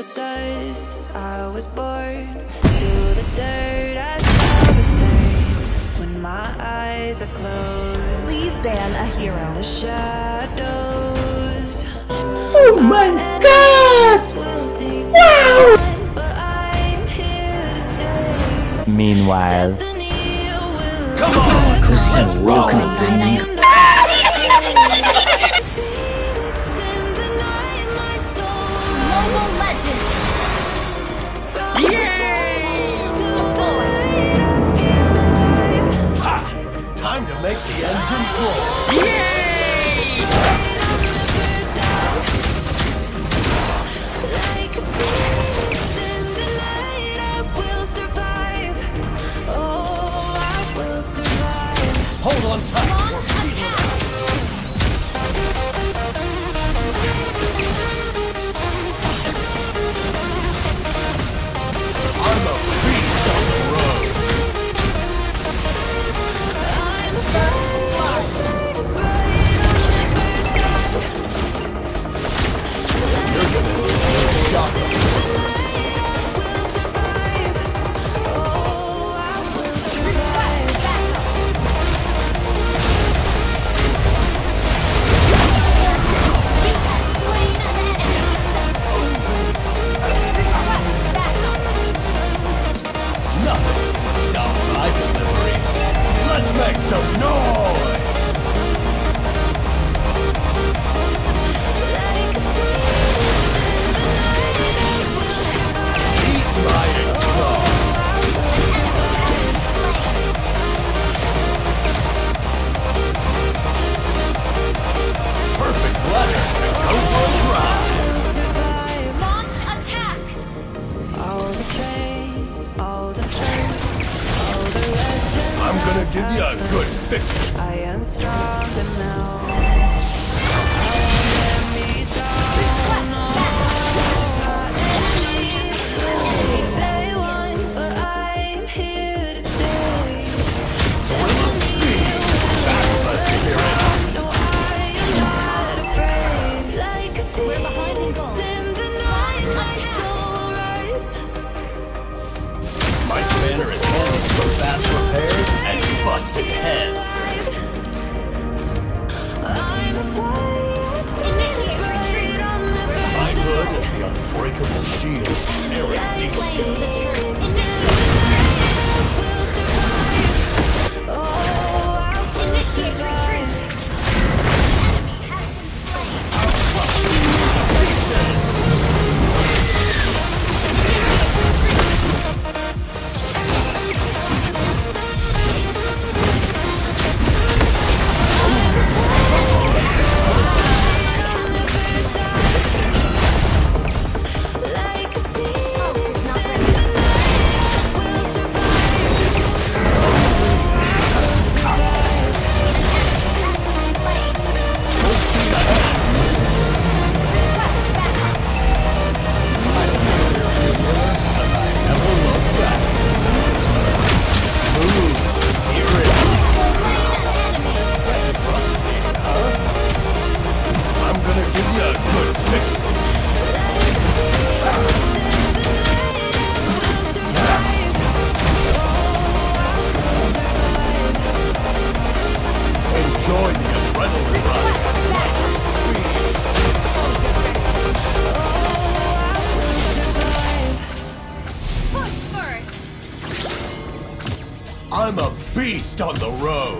the dust I was born To the dirt. I saw the When my eyes are closed Please ban a hero. The shadows. Oh my god! Wow! Meanwhile. Come on! Let's! legend! Yeah!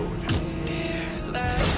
road.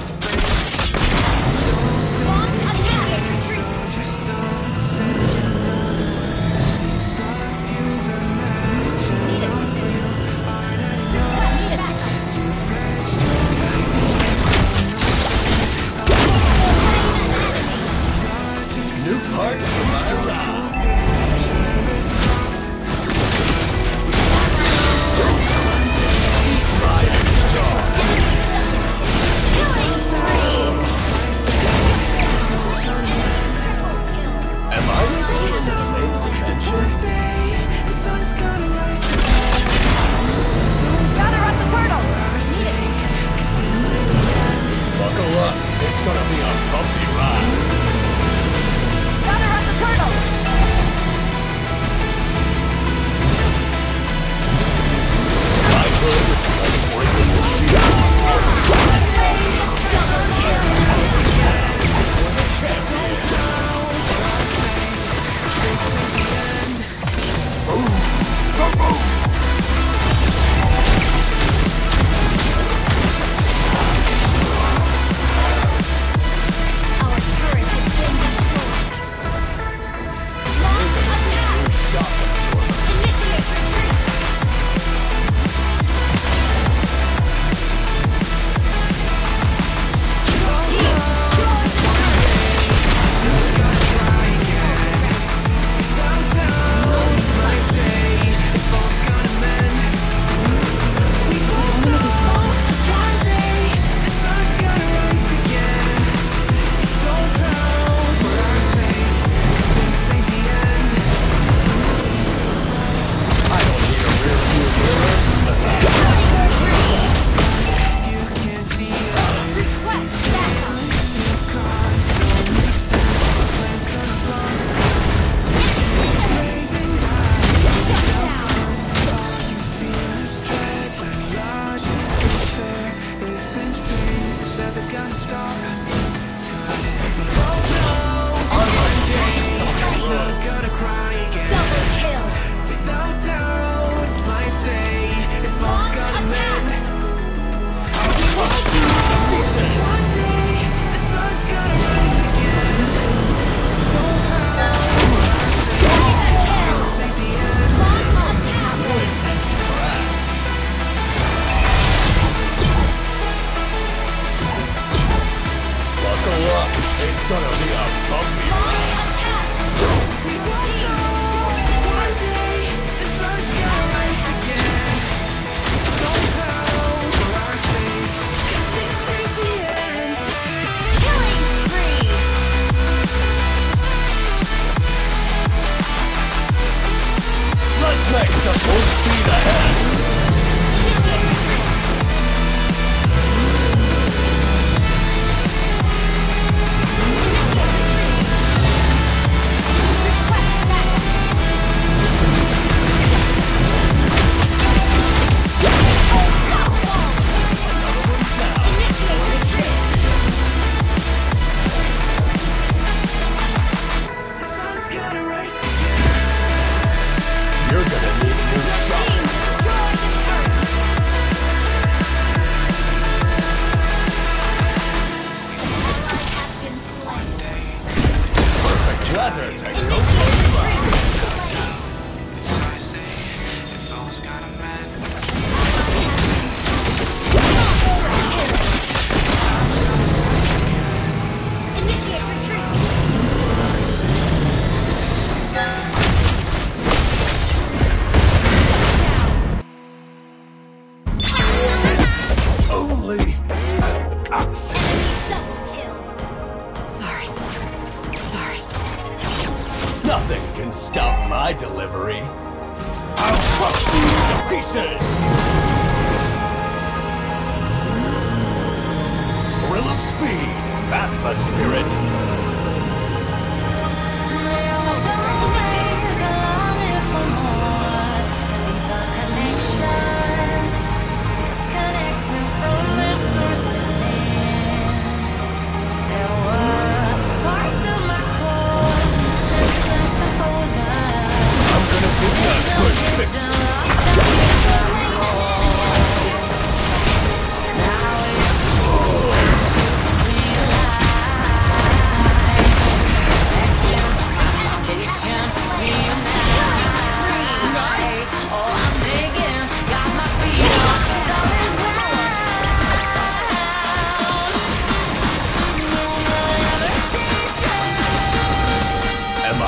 delivery.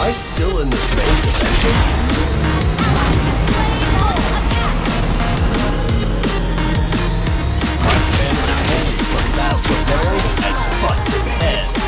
I still in the same dimension? My stamina is heavy from fast repairs and busted heads.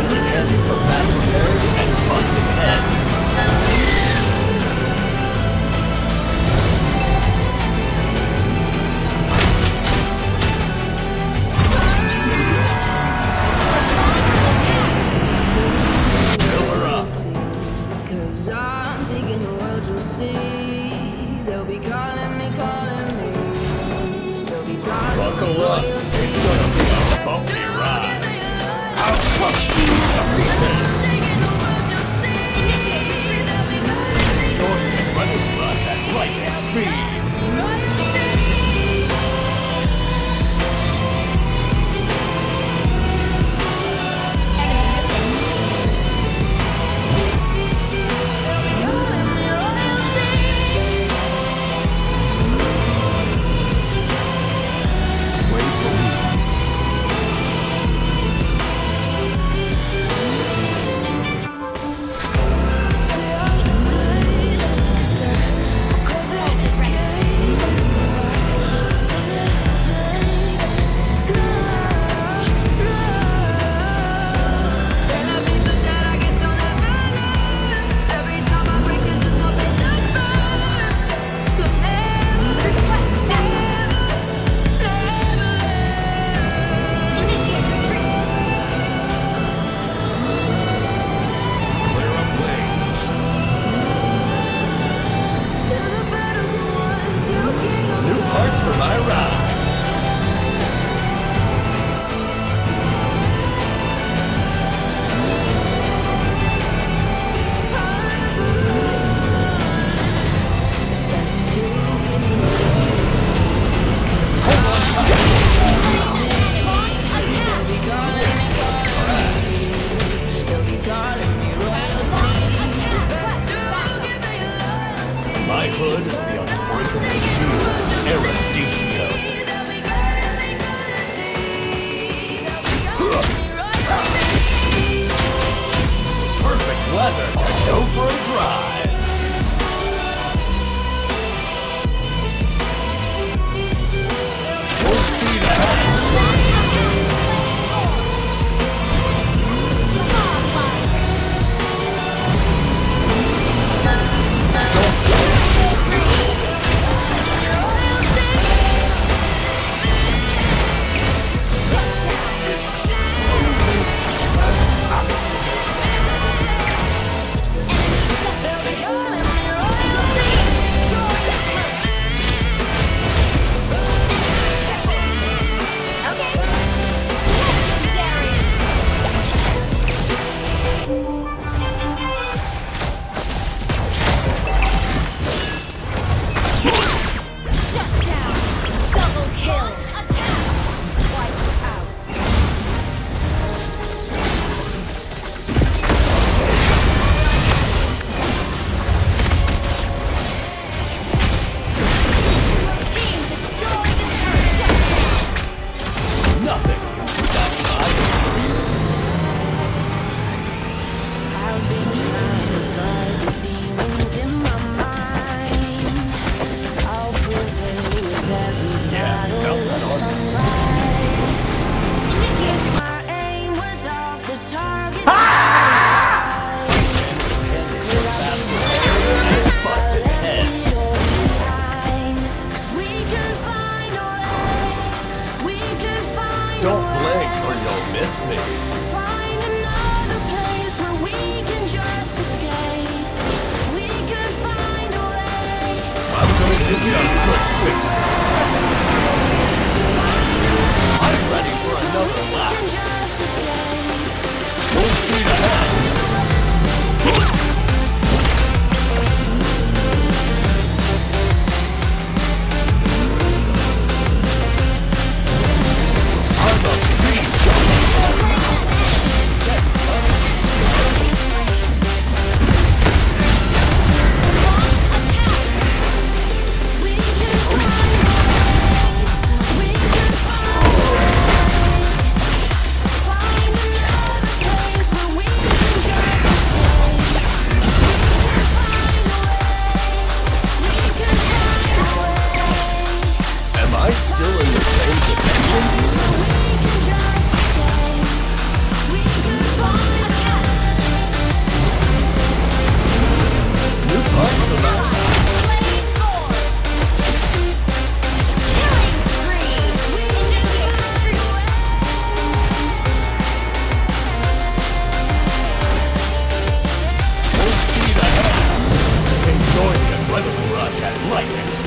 for fast repairs and busting heads.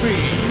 free.